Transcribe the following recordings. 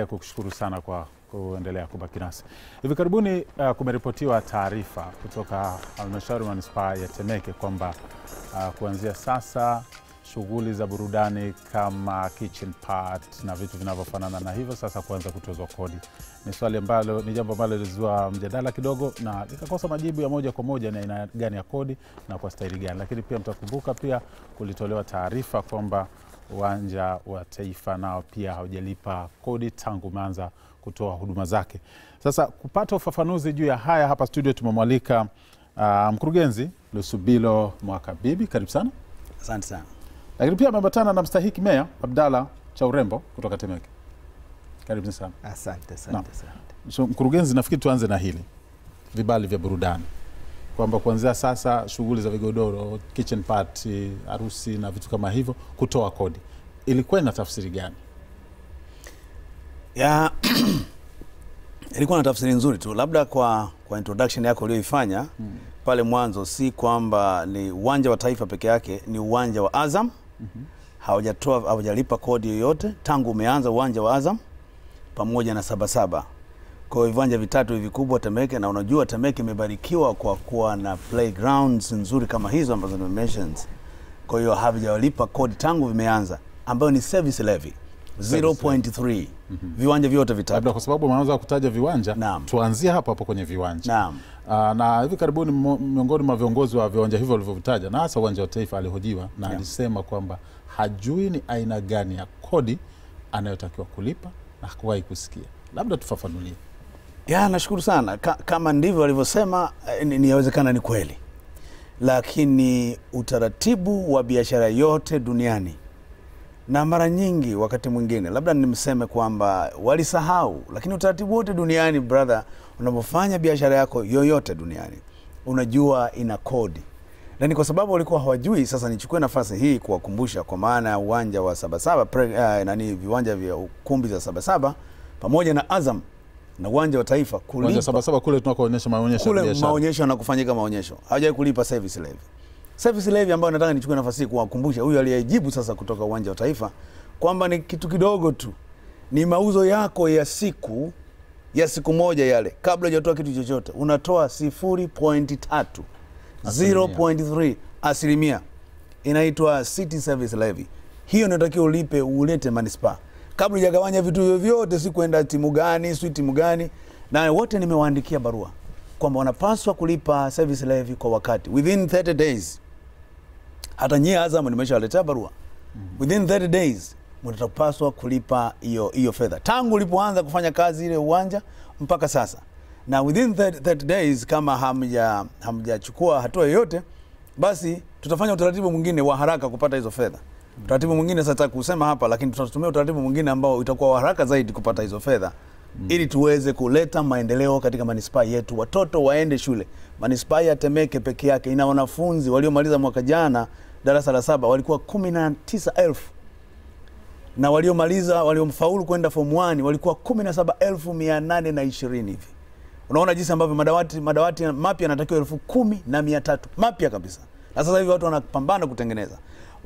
Kukushukuru sana kwa kuendelea kubaki nasi. Hivi karibuni uh, kumeripotiwa taarifa kutoka halmashauri manispaa ya Temeke kwamba uh, kuanzia sasa shughuli za burudani kama kitchen part na vitu vinavyofanana na hivyo sasa kuanza kutozwa kodi. Ni swali ambalo ni jambo ambalo lilizua mjadala kidogo na likakosa majibu ya moja kwa moja, ni aina gani ya kodi na kwa staili gani. Lakini pia mtakumbuka pia kulitolewa taarifa kwamba uwanja wa Taifa nao pia haujalipa kodi tangu umeanza kutoa huduma zake. Sasa kupata ufafanuzi juu ya haya, hapa studio tumemwalika uh, mkurugenzi Lusubilo Mwakabibi, karibu sana. Asante sana. Lakini pia ameambatana na mstahiki meya Abdalla cha urembo kutoka Temeke, karibu sana. Asante, asante, asante. So, mkurugenzi, nafikiri tuanze na hili vibali vya burudani kwamba kuanzia sasa shughuli za vigodoro, kitchen party, harusi na vitu kama hivyo kutoa kodi, ilikuwa ina tafsiri gani? Ya, ilikuwa na tafsiri nzuri tu, labda kwa, kwa introduction yako uliyoifanya pale mwanzo, si kwamba ni uwanja wa Taifa peke yake, ni uwanja wa Azam mm -hmm. hawajatoa hawajalipa kodi yoyote tangu umeanza uwanja wa Azam pamoja na Sabasaba. Kwa hiyo viwanja vitatu hivi kubwa Temeke, na unajua Temeke imebarikiwa kwa kuwa na playgrounds nzuri kama hizo ambazo nimementions. Kwa hiyo havijalipa kodi tangu vimeanza, ambayo ni service levy 0.3 viwanja vyote vitatu. Labda kwa sababu umeanza kutaja viwanja, Naam. tuanzie hapo hapo kwenye viwanja. Naam. Uh, na hivi karibuni miongoni mwa viongozi wa viwanja hivyo walivyovitaja na hasa uwanja wa Taifa alihojiwa na Yeah. alisema kwamba hajui ni aina gani ya kodi anayotakiwa kulipa na hakuwahi kusikia. Labda tufafanulie. Ya, nashukuru sana. Ka, kama ndivyo walivyosema, niyawezekana ni- inawezekana ni kweli, lakini utaratibu wa biashara yote duniani na mara nyingi, wakati mwingine, labda nimseme kwamba walisahau, lakini utaratibu wote duniani brother, unapofanya biashara yako yoyote duniani unajua ina kodi, na ni kwa sababu walikuwa hawajui. Sasa nichukue nafasi hii kuwakumbusha, kwa maana ya uwanja wa Sabasaba pre, uh, nani viwanja vya ukumbi za Sabasaba pamoja na Azam na uwanja wa Taifa kulipa. Kulipa saba kule tunakoonyesha maonyesho kule maonyesho. na kufanyika maonyesho. Hawajawai kulipa service levy. Service levy ambayo nataka nichukue nafasi hii kuwakumbusha huyu aliyejibu sasa kutoka uwanja wa Taifa kwamba ni kitu kidogo tu, ni mauzo yako ya siku ya siku moja yale, kabla hujatoa kitu chochote, unatoa sifuri pointi tatu. Asilimia. 0.3 asilimia, inaitwa city service levy. Hiyo inatakiwa ulipe, ulete manispaa kabla hujagawanya vitu hivyo vyote, si kwenda timu gani, si timu gani, na wote nimewaandikia barua kwamba wanapaswa kulipa service levy kwa wakati within 30 days. Hata nyie Azam nimeshawaletea barua within 30 days mtapaswa kulipa hiyo hiyo fedha tangu ulipoanza kufanya kazi ile uwanja mpaka sasa, na within 30, 30 days kama hamja hamjachukua hatua yoyote, basi tutafanya utaratibu mwingine wa haraka kupata hizo fedha. Utaratibu mwingine sasa kusema hapa, lakini tutatumia utaratibu mwingine ambao itakuwa haraka zaidi kupata hizo fedha mm. ili tuweze kuleta maendeleo katika manispaa yetu, watoto waende shule. Manispaa ya Temeke peke yake ina wanafunzi waliomaliza mwaka jana darasa la saba walikuwa kumi na tisa elfu na waliomaliza waliomfaulu kwenda form 1 walikuwa kumi na saba elfu mia nane na ishirini hivi. Unaona jinsi ambavyo madawati madawati mapya yanatakiwa elfu kumi na mia tatu mapya kabisa, na sasa hivi watu wanapambana kutengeneza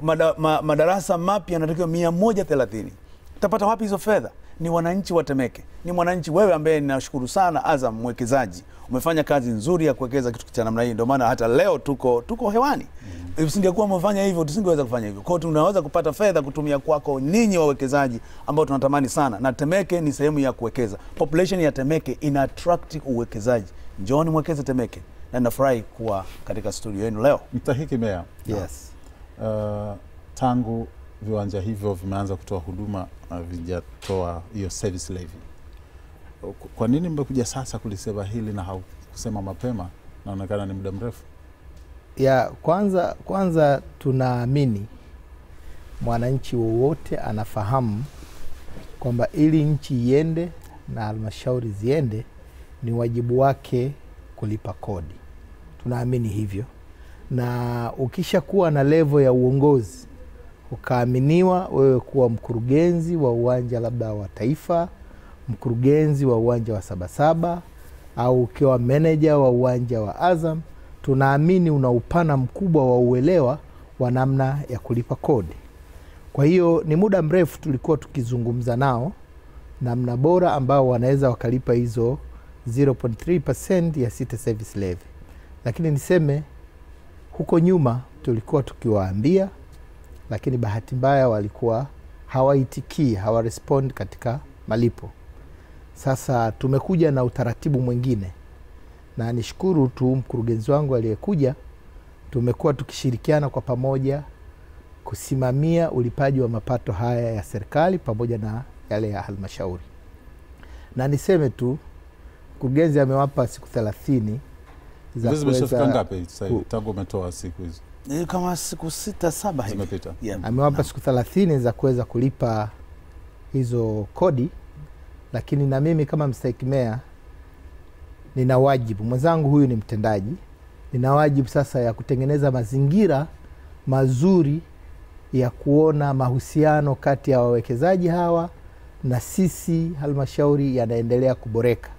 Mada, ma, madarasa mapya yanatakiwa mia moja thelathini. Utapata wapi hizo fedha? Ni wananchi wa Temeke, ni mwananchi wewe, ambaye ninashukuru sana Azam mwekezaji, umefanya kazi nzuri ya kuwekeza kitu cha namna hii, ndio maana hata leo tuko tuko hewani. Mm. Usingekuwa umefanya hivyo, tusingeweza kufanya hivyo. Kwa hiyo tunaweza kupata fedha kutumia kwako ninyi wawekezaji ambao tunatamani sana, na Temeke ni sehemu ya kuwekeza. Population ya Temeke ina attract uwekezaji. Njooni mwekeze Temeke, na nafurahi kuwa katika studio yenu leo. Mstahiki meya, Yes. Uh, tangu viwanja hivyo vimeanza kutoa huduma havijatoa hiyo service levy, kwa nini mmekuja sasa kulisema hili na haukusema mapema? Naonekana ni muda mrefu. ya kwanza kwanza tunaamini mwananchi wowote anafahamu kwamba ili nchi iende na halmashauri ziende ni wajibu wake kulipa kodi. Tunaamini hivyo, na ukishakuwa na levo ya uongozi ukaaminiwa wewe kuwa mkurugenzi wa uwanja labda wa Taifa, mkurugenzi wa uwanja wa Sabasaba au ukiwa meneja wa uwanja wa Azam, tunaamini una upana mkubwa wa uelewa wa namna ya kulipa kodi. Kwa hiyo ni muda mrefu tulikuwa tukizungumza nao namna bora ambao wanaweza wakalipa hizo 0.3% ya city service levy. Lakini niseme huko nyuma tulikuwa tukiwaambia, lakini bahati mbaya walikuwa hawaitikii, hawarespond katika malipo. Sasa tumekuja na utaratibu mwingine, na nishukuru tu mkurugenzi wangu aliyekuja, tumekuwa tukishirikiana kwa pamoja kusimamia ulipaji wa mapato haya ya serikali pamoja na yale ya halmashauri. Na niseme tu mkurugenzi amewapa siku thelathini Hizi zimeshafika ngapi sasa hivi tangu umetoa siku hizi kama siku sita saba hivi. Yeah. amewapa siku thelathini za kuweza kulipa hizo kodi, lakini na mimi kama mstahiki meya nina wajibu, mwenzangu huyu ni mtendaji, nina wajibu sasa ya kutengeneza mazingira mazuri ya kuona mahusiano kati ya wawekezaji hawa na sisi halmashauri yanaendelea kuboreka.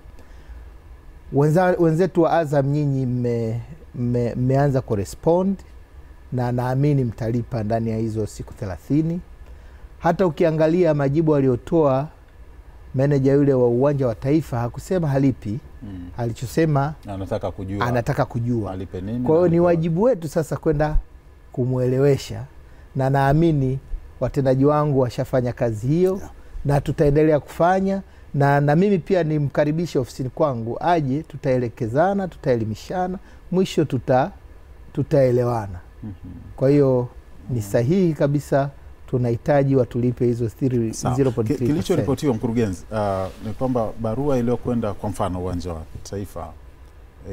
Wenza, wenzetu wa Azam nyinyi mme- mme- mmeanza kurespond na naamini mtalipa ndani ya hizo siku thelathini. Hata ukiangalia majibu aliyotoa meneja yule wa uwanja wa Taifa hakusema halipi, Mm. alichosema anataka kujua anataka kujua. alipe nini. Kwa hiyo ni wajibu wetu sasa kwenda kumwelewesha, na naamini watendaji wangu washafanya kazi hiyo Yeah. na tutaendelea kufanya na, na mimi pia nimkaribishe ofisini kwangu aje, tutaelekezana, tutaelimishana, mwisho tuta tutaelewana. Mhm. Kwa hiyo ni sahihi kabisa, tunahitaji watulipe hizo thiri- 0.3%. Kilichoripotiwa mkurugenzi, uh, ni kwamba barua iliyokwenda kwa mfano uwanja wa Taifa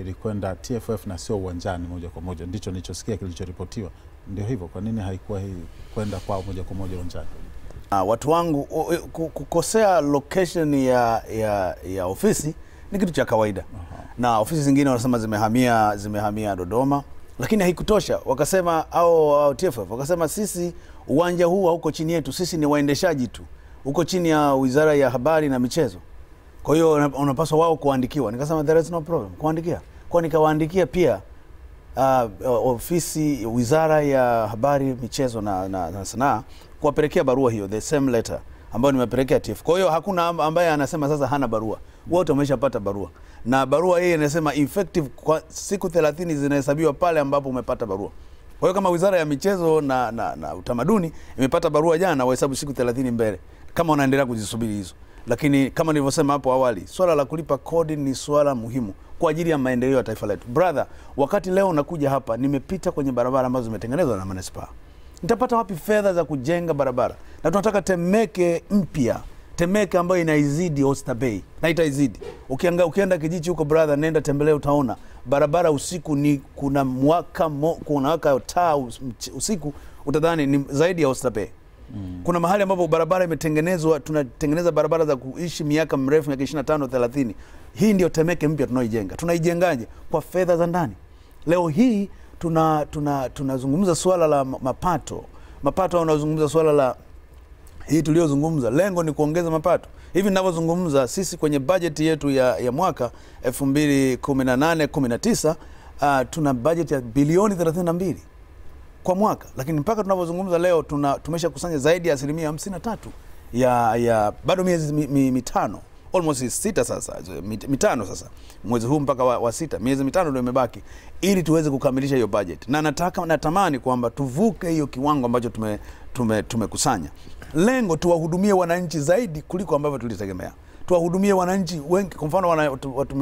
ilikwenda TFF na sio uwanjani moja kwa moja, ndicho nilichosikia kilichoripotiwa. Ndio hivyo, kwa nini haikuwa hii kwenda kwao moja kwa moja uwanjani? Ah, watu wangu ku- kukosea location ya, ya, ya ofisi ni kitu cha kawaida uh -huh. na ofisi zingine wanasema zimehamia zimehamia Dodoma, lakini haikutosha. Wakasema au, au TFF wakasema sisi uwanja huu hauko chini yetu, sisi ni waendeshaji tu, uko chini ya Wizara ya Habari na Michezo. Kwa hiyo unapaswa wao kuandikiwa. Nikasema there is no problem kuandikia, kwa nikawaandikia pia uh, ofisi Wizara ya Habari, Michezo na, na, na Sanaa kuwapelekea barua hiyo the same letter ambayo nimepelekea TF. Kwa hiyo hakuna amb- ambaye anasema sasa hana barua, wote wameshapata barua, na barua hii inasema effective kwa siku 30 zinahesabiwa pale ambapo umepata barua. Kwa hiyo kama Wizara ya Michezo na, na, na Utamaduni imepata barua jana, wahesabu siku 30 mbele, kama unaendelea kuzisubiri hizo. Lakini kama nilivyosema hapo awali, swala la kulipa kodi ni swala muhimu kwa ajili ya maendeleo ya taifa letu. Brother, wakati leo nakuja hapa, nimepita kwenye barabara ambazo zimetengenezwa na manispaa nitapata wapi fedha za kujenga barabara? Na tunataka Temeke mpya, Temeke ambayo inaizidi Oyster Bay na itaizidi. Ukianga, ukienda kijiji huko brother, nenda tembelea, utaona barabara usiku ni kuna mwaka mo, kuna waka taa usiku, utadhani ni zaidi ya Oyster Bay. Kuna mahali ambapo barabara imetengenezwa, tunatengeneza barabara za kuishi miaka mrefu, miaka 25 30. Hii ndio Temeke mpya tunaoijenga. Tunaijengaje? Kwa fedha za ndani. Leo hii tuna tuna tunazungumza swala la mapato. Mapato au unazungumza swala la hii tuliyozungumza, lengo ni kuongeza mapato. Hivi ninavyozungumza sisi kwenye bajeti yetu ya, ya mwaka 2018 19 uh, tuna bajeti ya bilioni 32 kwa mwaka, lakini mpaka tunavyozungumza leo tuna tumesha kusanya zaidi ya asilimia 53 ya, ya bado miezi mi, mi, mitano almost sita sasa mit- mitano sasa. Mwezi huu mpaka wa, wa sita. Miezi mitano ndio imebaki ili tuweze kukamilisha hiyo budget. Na nataka natamani kwamba tuvuke hiyo kiwango ambacho tume tume tumekusanya. Lengo tuwahudumie wananchi zaidi kuliko ambavyo tulitegemea. Tuwahudumie wananchi wengi. Kwa mfano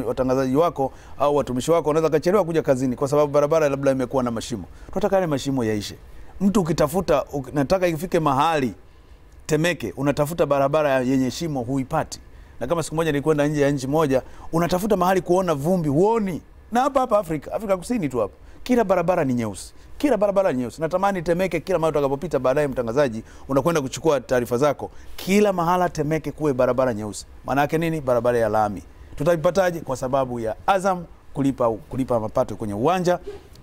watangazaji wako au watumishi wako wanaweza kachelewa kuja kazini kwa sababu barabara labda imekuwa na mashimo. Tunataka yale mashimo yaishe. Mtu ukitafuta uk- nataka ifike mahali Temeke unatafuta barabara yenye shimo huipati, na kama siku moja nilikwenda nje ya nchi moja, unatafuta mahali kuona vumbi huoni, na hapa hapa Afrika, Afrika Kusini tu hapa, kila barabara ni nyeusi, kila barabara ni nyeusi. Natamani Temeke, kila mahali utakapopita, baadaye mtangazaji, unakwenda kuchukua taarifa zako, kila mahala Temeke kuwe barabara nyeusi. Maana yake nini? Barabara ya lami. Tutaipataje? Kwa sababu ya Azam kulipa, kulipa mapato kwenye uwanja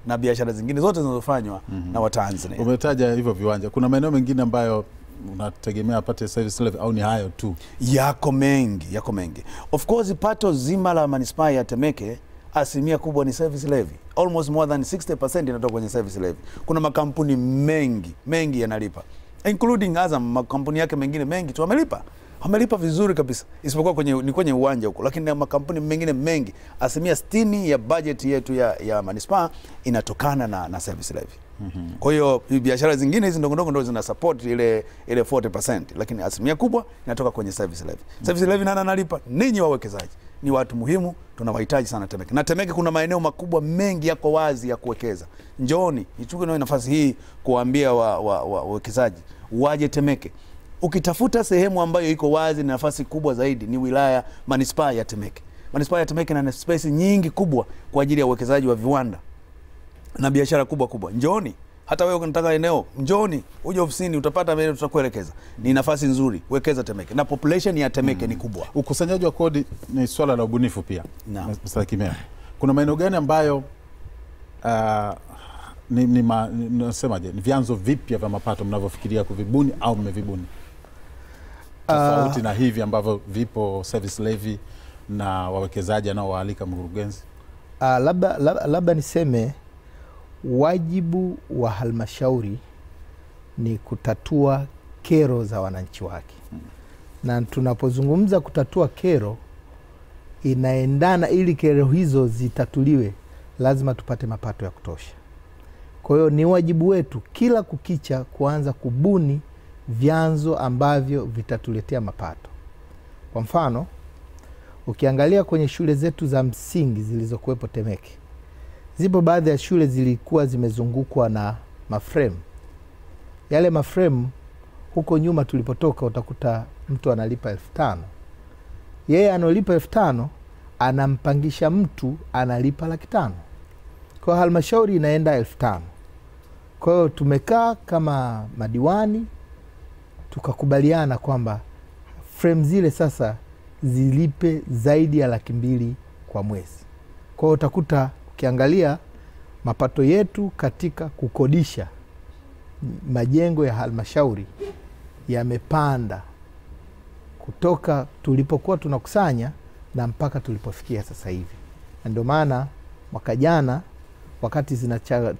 na biashara zingine zote zinazofanywa mm -hmm. na Watanzania. Umetaja hivyo viwanja, kuna maeneo mengine ambayo unategemea apate service level au ni hayo tu? yako mengi yako mengi. Of course pato zima la manispaa ya temeke asilimia kubwa ni service levy. Almost more than 60% inatoka kwenye service levy. Kuna makampuni mengi mengi yanalipa including azam makampuni yake mengine mengi tu amelipa wamelipa vizuri kabisa, isipokuwa kwenye, ni kwenye uwanja huko, lakini na makampuni mengine mengi, asilimia 60 ya bajeti yetu ya, ya manispaa inatokana na, na service levy. Kwa hiyo biashara zingine hizi ndogondogo ndogo ndo zina support ile ile 40%, lakini asilimia kubwa inatoka kwenye service levy. Service levy nani analipa? Ninyi wawekezaji. Ni watu muhimu, tunawahitaji sana Temeke. Na Temeke kuna maeneo makubwa mengi yako wazi ya kuwekeza. Njooni, nichukue nafasi hii kuwaambia wawekezaji wa, wa, wa waje Temeke. Ukitafuta sehemu ambayo iko wazi na nafasi kubwa zaidi ni wilaya manispaa ya Temeke. Manispaa ya Temeke ina space nyingi kubwa kwa ajili ya uwekezaji wa viwanda na biashara kubwa kubwa. Njooni, hata wewe unataka eneo, njoni uje ofisini, utapata maeneo, tutakuelekeza. Ni nafasi nzuri, wekeza Temeke, na population ya Temeke mm. ni kubwa. Ukusanyaji wa kodi ni swala la ubunifu pia. Mr. Kimea, kuna maeneo gani ambayo uh, ni, ni, ma, ni, nasemaje, ni vyanzo vipya vya mapato mnavyofikiria kuvibuni au mmevibuni tofauti uh, na hivi ambavyo vipo service levy na wawekezaji anaowaalika mkurugenzi? Uh, labda, labda, labda niseme wajibu wa halmashauri ni kutatua kero za wananchi wake, na tunapozungumza kutatua kero inaendana, ili kero hizo zitatuliwe, lazima tupate mapato ya kutosha. Kwa hiyo ni wajibu wetu kila kukicha kuanza kubuni vyanzo ambavyo vitatuletea mapato. Kwa mfano, ukiangalia kwenye shule zetu za msingi zilizokuwepo Temeke, zipo baadhi ya shule zilikuwa zimezungukwa na mafremu. Yale mafremu huko nyuma tulipotoka, utakuta mtu analipa elfu tano yeye anaolipa elfu tano anampangisha mtu analipa laki tano kwa halmashauri inaenda elfu tano kwa hiyo tumekaa kama madiwani tukakubaliana kwamba frame zile sasa zilipe zaidi ya laki mbili kwa mwezi. Kwa hiyo utakuta ukiangalia mapato yetu katika kukodisha majengo ya halmashauri yamepanda kutoka tulipokuwa tunakusanya na mpaka tulipofikia sasa hivi, na ndio maana mwaka jana wakati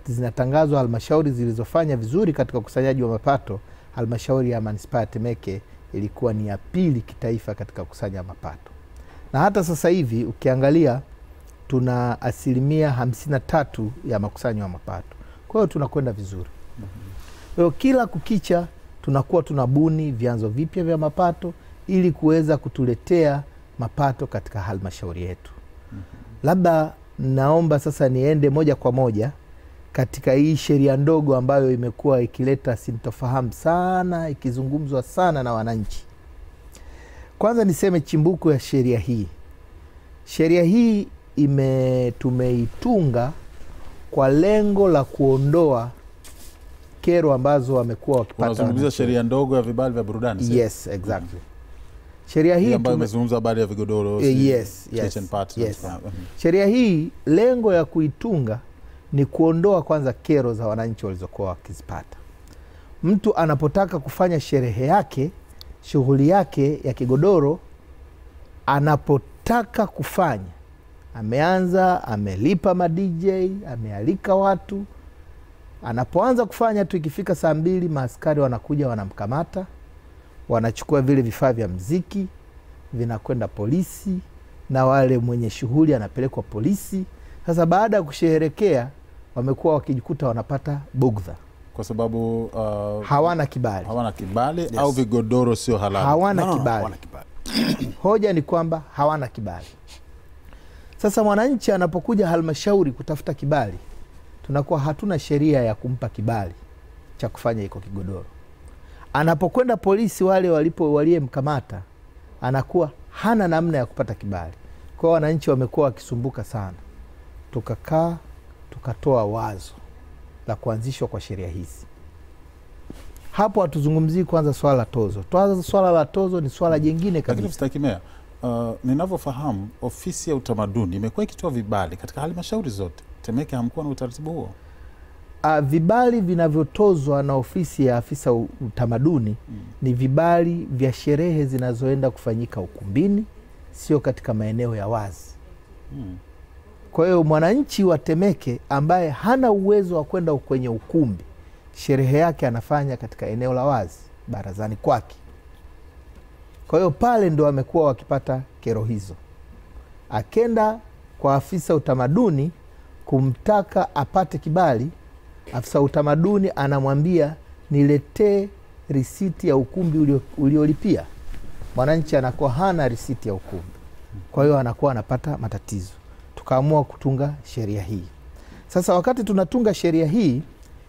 zinatangazwa halmashauri zilizofanya vizuri katika ukusanyaji wa mapato, halmashauri ya manispaa ya Temeke ilikuwa ni ya pili kitaifa katika kukusanya mapato, na hata sasa hivi ukiangalia tuna asilimia hamsini na tatu ya makusanyo ya mapato. Kwa hiyo tunakwenda vizuri. Kwa hiyo kila kukicha tunakuwa tunabuni vyanzo vipya vya mapato ili kuweza kutuletea mapato katika halmashauri yetu. Labda naomba sasa niende moja kwa moja katika hii sheria ndogo ambayo imekuwa ikileta sintofahamu sana, ikizungumzwa sana na wananchi. Kwanza niseme chimbuko ya sheria hii. Sheria hii ime tumeitunga kwa lengo la kuondoa kero ambazo wamekuwa wakipata Unazungumzia sheria ndogo ya vibali vya burudani? Yes, exactly. Sheria Hii ambayo imezungumza habari ya vigodoro, Eh, yes, yes, yes. Sheria hii lengo ya kuitunga ni kuondoa kwanza kero za wananchi walizokuwa wakizipata. Mtu anapotaka kufanya sherehe yake, shughuli yake ya kigodoro, anapotaka kufanya, ameanza amelipa ma DJ, amealika watu, anapoanza kufanya tu, ikifika saa mbili maaskari wanakuja wanamkamata, wanachukua vile vifaa vya mziki, vinakwenda polisi na wale mwenye shughuli anapelekwa polisi. Sasa baada ya kusherehekea, wamekuwa wakijikuta wanapata bugdha, Kwa sababu uh, hawana kibali, hawana kibali Yes. au vigodoro sio halali. hawana No, no, no, kibali. hawana kibali. Hoja ni kwamba hawana kibali. Sasa mwananchi anapokuja halmashauri kutafuta kibali, tunakuwa hatuna sheria ya kumpa kibali cha kufanya iko kigodoro. Anapokwenda polisi, wale walipo waliyemkamata, anakuwa hana namna ya kupata kibali. Kwa hiyo wananchi wamekuwa wakisumbuka sana. Tukakaa tukatoa wazo la kuanzishwa kwa sheria hizi. Hapo hatuzungumzii kwanza swala la tozo. Kwanza swala la tozo ni swala jingine kabisa. Uh, ninavyofahamu ofisi ya utamaduni imekuwa ikitoa vibali katika halmashauri zote. Temeke hamkuwa na utaratibu huo. Uh, vibali vinavyotozwa na ofisi ya afisa utamaduni mm, ni vibali vya sherehe zinazoenda kufanyika ukumbini, sio katika maeneo ya wazi. Mm. Kwa hiyo mwananchi wa Temeke ambaye hana uwezo wa kwenda kwenye ukumbi, sherehe yake anafanya katika eneo la wazi, barazani kwake. Kwa hiyo pale ndo amekuwa wakipata kero hizo. Akenda kwa afisa utamaduni kumtaka apate kibali, afisa utamaduni anamwambia niletee risiti ya ukumbi uliolipia. Mwananchi anakuwa hana risiti ya ukumbi, kwa hiyo anakuwa anapata matatizo. Tukaamua kutunga sheria hii. Sasa wakati tunatunga sheria hii,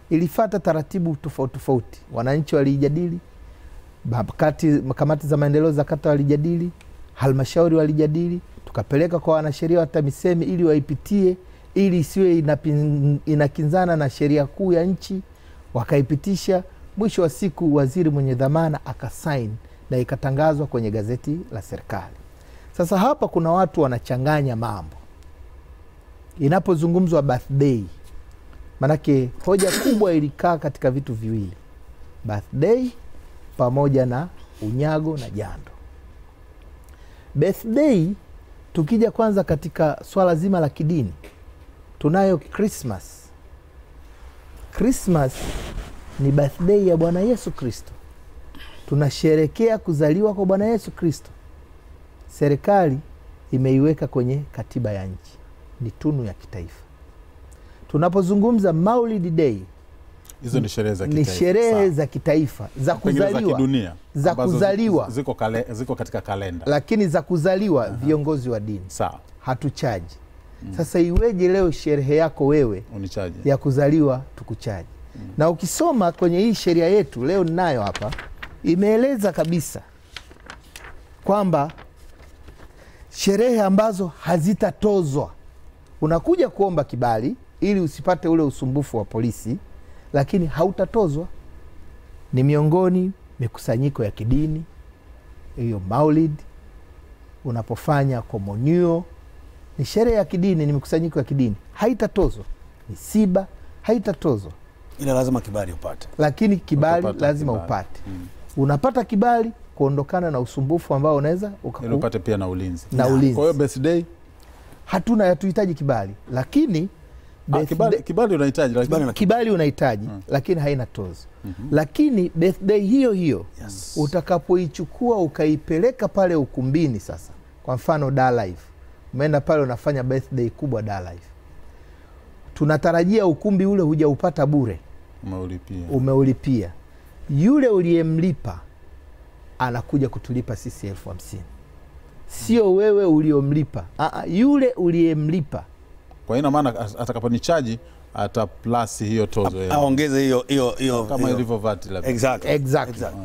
ilifata taratibu tofauti tofauti. Wananchi waliijadili, kati kamati za maendeleo za kata walijadili, halmashauri walijadili, tukapeleka kwa wanasheria wa TAMISEMI ili waipitie, ili isiwe inakinzana na sheria kuu ya nchi, wakaipitisha. Mwisho wa siku, waziri mwenye dhamana akasain na ikatangazwa kwenye gazeti la serikali. Sasa hapa kuna watu wanachanganya mambo inapozungumzwa birthday, manake hoja kubwa ilikaa katika vitu viwili, birthday pamoja na unyago na jando. Birthday, tukija kwanza katika swala zima la kidini, tunayo Christmas. Christmas ni birthday ya Bwana Yesu Kristo, tunasherekea kuzaliwa kwa Bwana Yesu Kristo. Serikali imeiweka kwenye katiba ya nchi, ni tunu ya kitaifa. Tunapozungumza Maulid Day Hizo ni sherehe za kitaifa, ni sherehe za kitaifa za kuzaliwa za kidunia za kuzaliwa. ziko, kale, ziko katika kalenda lakini za kuzaliwa viongozi wa dini sawa, hatuchaji. mm. Sasa iweje leo sherehe yako wewe unichaji ya kuzaliwa tukuchaji? mm. Na ukisoma kwenye hii sheria yetu leo ninayo hapa, imeeleza kabisa kwamba sherehe ambazo hazitatozwa, unakuja kuomba kibali ili usipate ule usumbufu wa polisi, lakini hautatozwa. Ni miongoni mikusanyiko ya kidini, hiyo Maulid, unapofanya komunio, ni sherehe ya kidini, ni mikusanyiko ya kidini, haitatozwa. Misiba haitatozwa, ila lazima kibali upate. lakini kibali Utapata lazima kibali. upate. Mm. Unapata kibali kuondokana na usumbufu ambao unaweza ukapata pia na ulinzi. na ulinzi. Kwa hiyo birthday Hatuna, hatuhitaji kibali, lakini ah, kibali, kibali unahitaji lakini Kibali unahitaji, hmm. lakini haina tozo. Lakini birthday hiyo hiyo Yes. utakapoichukua ukaipeleka pale ukumbini, sasa kwa mfano Dar Live, umeenda pale unafanya birthday kubwa Live, tunatarajia ukumbi ule hujaupata bure, umeulipia. umeulipia. Yule uliyemlipa anakuja kutulipa sisi elfu hamsini sio wewe uliomlipa. Aa, yule uliyemlipa Kwa hiyo ina maana atakaponichaji ata plus hiyo tozo yeye. aongeze hiyo hiyo hiyo kama ilivyo VAT labda. Exactly. Exactly. Exactly.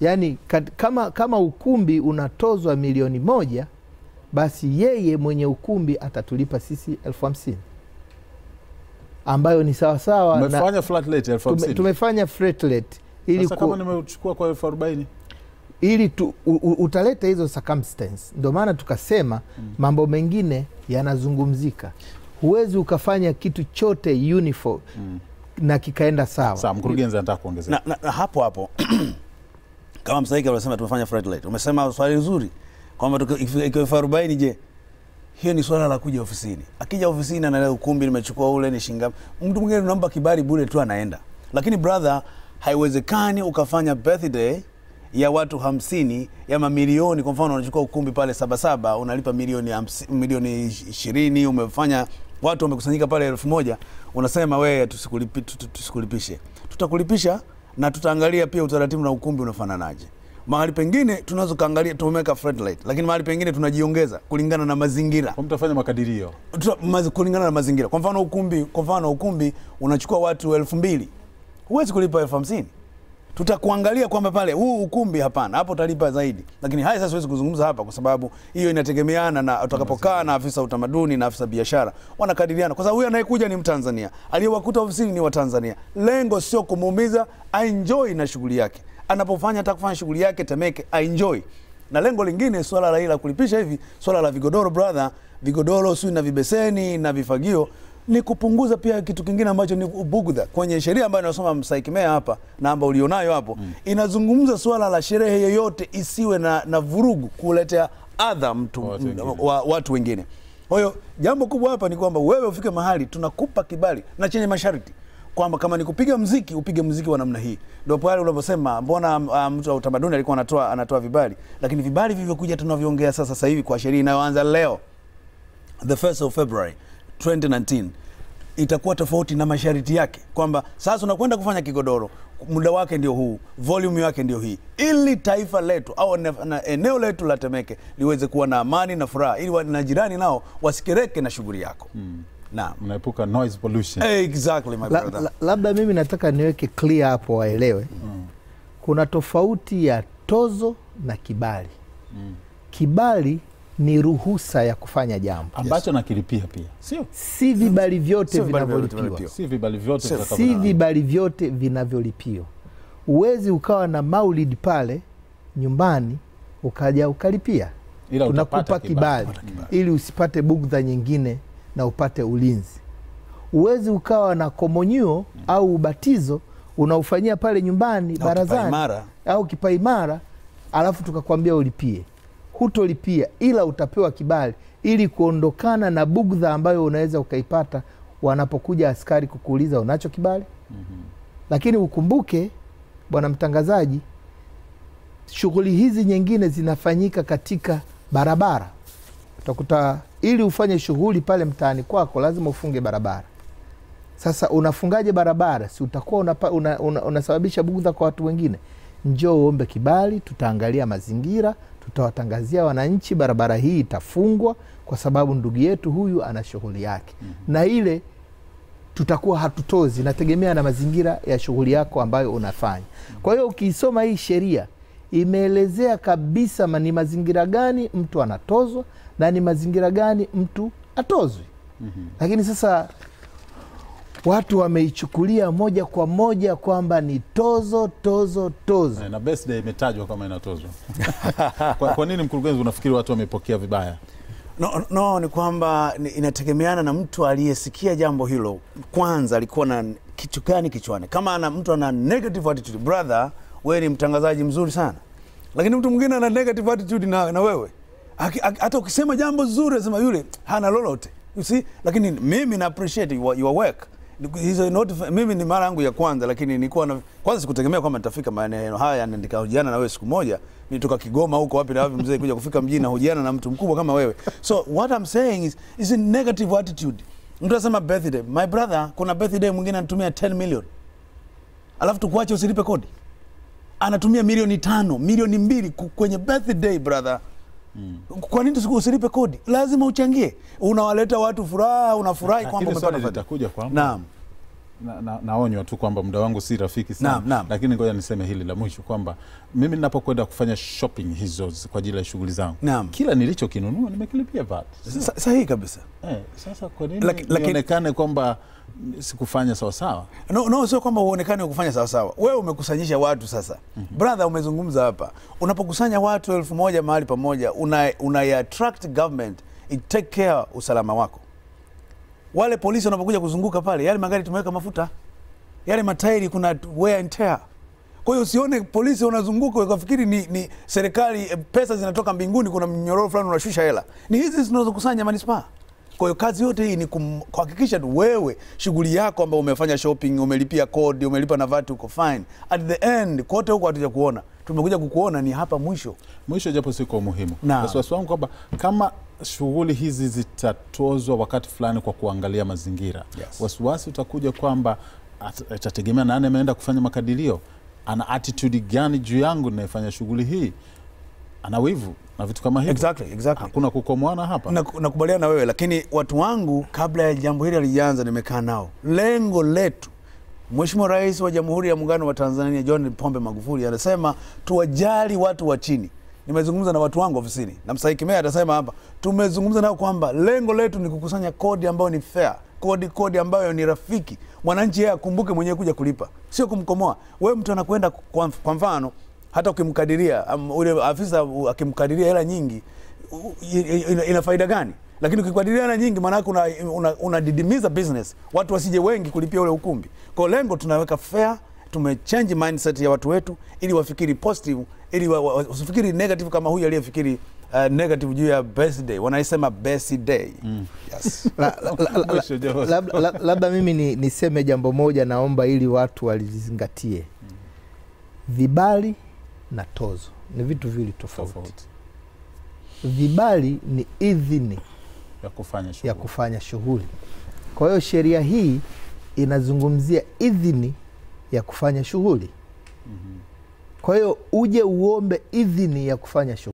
yaani kat, kama, kama ukumbi unatozwa milioni moja basi yeye mwenye ukumbi atatulipa sisi elfu hamsini ambayo ni sawasawa sawa tumefanya flat rate elfu hamsini. tumefanya flat rate ili, Sasa kama nimechukua kwa elfu arobaini ili tu, u, u, utaleta hizo circumstance. Ndio maana tukasema mambo mengine yanazungumzika. Huwezi ukafanya kitu chote uniform mm. na kikaenda sawa. sawa, mkurugenzi anataka kuongezea. na, na, na hapo hapo kama msaiki alisema tumefanya flight light, umesema swali nzuri kwamba ikiwa elfu arobaini je, hiyo ni swala la kuja ofisini. Akija ofisini anaelewa ukumbi, nimechukua ule ni shingapi. Mtu mwingine unampa kibali bure tu anaenda, lakini brother, haiwezekani ukafanya birthday ya watu hamsini ya mamilioni. Kwa mfano unachukua ukumbi pale Sabasaba unalipa milioni hamsi- milioni ishirini umefanya watu wamekusanyika pale elfu moja unasema wewe tusikulipi, tu- tu- tusikulipishe. Tutakulipisha na tutaangalia pia utaratibu na ukumbi unafananaje. Mahali pengine tunaweza kaangalia tumeweka floodlight, lakini mahali pengine tunajiongeza kulingana na mazingira Kwa mtafanya makadirio. maz, kulingana na mazingira. Kwa mfano ukumbi, kwa mfano ukumbi unachukua watu elfu mbili huwezi kulipa elfu hamsini tutakuangalia kwamba pale huu ukumbi hapana, hapo utalipa zaidi. Lakini haya sasa siwezi kuzungumza hapa, kwa sababu hiyo inategemeana na utakapokaa na afisa utamaduni na afisa biashara, wanakadiriana, kwa sababu huyu anayekuja ni Mtanzania, aliyewakuta ofisini ni Watanzania. Lengo sio kumuumiza, aenjoy na shughuli yake, anapofanya hata kufanya shughuli yake Temeke aenjoy. Na lengo lingine swala la ila la kulipisha hivi swala la vigodoro brother, vigodoro sio na vibeseni na vifagio ni kupunguza pia kitu kingine ambacho ni bugudha kwenye sheria ambayo inasoma msaikimea hapa namba ulionayo hapo mm. inazungumza swala la sherehe yoyote isiwe na, na vurugu kuletea adha mtu Watu wengine. wa, watu wengine kwa hiyo jambo kubwa hapa ni kwamba wewe ufike mahali tunakupa kibali na chenye masharti kwamba kama ni kupiga mziki upige mziki wa namna hii. Ndio pale unavyosema mbona mtu mtu wa utamaduni alikuwa anatoa anatoa vibali, lakini vibali vilivyokuja tunavyoongea sasa sasa hivi kwa sheria inayoanza leo the 1st of February 2019 itakuwa tofauti na masharti yake, kwamba sasa unakwenda kufanya kigodoro, muda wake ndio huu, volume yake ndio hii, ili taifa letu au na eneo letu la Temeke liweze kuwa na amani na furaha, ili na jirani nao wasikereke na shughuli yako. Naam. mnaepuka noise pollution. Exactly my brother. la, labda mimi nataka niweke clear hapo waelewe mm. kuna tofauti ya tozo na kibali mm. kibali ni ruhusa ya kufanya jambo. Ambacho yes. nakilipia pia, sio? Si vibali vyote vinavyolipiwa. si vibali vyote si vibali vyote vinavyolipiwa. Uwezi ukawa na maulid pale nyumbani ukaja ukalipia. Tunakupa kibali, ili usipate bugdha nyingine na upate ulinzi. Uwezi ukawa na komonyuo au ubatizo unaufanyia pale nyumbani Au barazani au kipaimara alafu tukakwambia ulipie hutolipia ila utapewa kibali ili kuondokana na bugdha ambayo unaweza ukaipata wanapokuja askari kukuuliza unacho kibali. Mm -hmm. lakini ukumbuke bwana mtangazaji shughuli hizi nyingine zinafanyika katika barabara. Utakuta ili ufanye shughuli pale mtaani kwako lazima ufunge barabara. Sasa unafungaje barabara? Si utakuwa unasababisha una, una, una bugdha kwa watu wengine? Njoo uombe kibali tutaangalia mazingira tutawatangazia wananchi barabara hii itafungwa kwa sababu ndugu yetu huyu ana shughuli yake mm-hmm. na ile tutakuwa hatutozi nategemea na mazingira ya shughuli yako ambayo unafanya kwa hiyo ukiisoma hii sheria imeelezea kabisa ni mazingira gani mtu anatozwa na ni mazingira gani mtu atozwi mm-hmm. lakini sasa watu wameichukulia moja kwa moja kwamba ni tozo tozo tozo Eh, na birthday imetajwa kama inatozwa. kwa, kwa nini mkurugenzi, unafikiri watu wamepokea vibaya? No, no, ni kwamba inategemeana na mtu aliyesikia jambo hilo. Kwanza alikuwa na kitu gani kichwani? Kama ana mtu ana negative attitude, brother, wewe ni mtangazaji mzuri sana, lakini mtu mwingine ana negative attitude na, na wewe hata ukisema jambo zuri asema yule hana lolote you see? Lakini mimi na appreciate your, your work hizo not, mimi ni mara yangu ya kwanza, lakini nilikuwa na kwanza sikutegemea kwamba nitafika maeneo haya na nikahojiana na wewe siku moja. Mimi toka Kigoma huko wapi na wapi mzee, kuja kufika mjini na hojiana na mtu mkubwa kama wewe. So what I'm saying is is a negative attitude. Mtu anasema birthday, my brother, kuna birthday mwingine anatumia 10 million, alafu tukuache usilipe kodi, anatumia milioni tano milioni mbili kwenye birthday brother. Kwa nini usilipe kodi? Lazima uchangie. Unawaleta watu furaha, unafurahi kwamba Lakini swali umepata kwamba Naam. Na, na, naonywa tu kwamba muda wangu si rafiki sana na, na. lakini ngoja niseme hili la mwisho kwamba mimi ninapokwenda kufanya shopping hizo kwa ajili ya shughuli zangu kila nilichokinunua nimekilipia VAT. Sahihi kabisa. Eh, sasa kwa nini nionekane kwamba sikufanya sawasawa? No, no sio kwamba uonekane kufanya sawasawa. Wewe umekusanyisha watu sasa. mm -hmm. Brother, umezungumza hapa, unapokusanya watu elfu moja mahali pamoja, una, una attract government it take care usalama wako. Wale polisi wanapokuja kuzunguka pale, yale magari tumeweka mafuta, yale matairi kuna wear and tear. Kwa hiyo usione polisi wanazunguka ukafikiri ni, ni serikali eh, pesa zinatoka mbinguni, kuna mnyororo fulani unashusha hela. Ni hizi zinazokusanya manispaa. Kwa hiyo kazi yote hii ni kuhakikisha wewe shughuli yako ambayo umefanya shopping, umelipia kodi, umelipa na VAT, uko fine. At the end kote huko hatuja kuona, tumekuja kukuona ni hapa mwisho. Mwisho japo si kwa umuhimu, wasiwasi wangu kwamba kama shughuli hizi zitatozwa wakati fulani kwa kuangalia mazingira Yes. wasiwasi utakuja kwamba at- itategemea nani ameenda kufanya makadirio, ana attitude gani juu yangu ninayefanya shughuli hii, ana wivu na vitu kama hivyo. Exactly, exactly. Hakuna kukomwana hapa. Nakubaliana na wewe lakini watu wangu kabla ya jambo hili halijaanza nimekaa nao lengo letu Mheshimiwa Rais wa Jamhuri ya Muungano wa Tanzania John Pombe Magufuli anasema tuwajali watu wa chini. Nimezungumza na watu wangu ofisini na msaikimea atasema hapa, tumezungumza nao kwamba lengo letu ni kukusanya kodi ambayo ni fair, kodi kodi ambayo ni rafiki, mwananchi yeye akumbuke mwenyewe kuja kulipa, sio kumkomoa. Wewe mtu anakwenda kwa, mfano hata ukimkadiria am, ule afisa akimkadiria hela nyingi ina, ina faida gani? Lakini ukikadiria hela nyingi, unadidimiza una, una unadidimiza business, watu wasije wengi kulipia ule ukumbi. Kwa lengo tunaweka fair, tumechange mindset ya watu wetu ili wafikiri positive, ili wa- wa- negative kama huyu aliyefikiri uh, negative juu ya birthday wanaisema birthday Mm. yes. La- la- la- la- Mwisho Jehova. labda la- labda mimi ni, niseme jambo moja naomba ili watu walizingatie vibali na tozo ni vitu vili tofauti tofauti vibali ni idhini ya kufanya ya shughuli. kufanya shughuli kwa hiyo sheria hii inazungumzia idhini ya kufanya shughuli Mhm. Kwa hiyo uje uombe idhini ya kufanya shughuli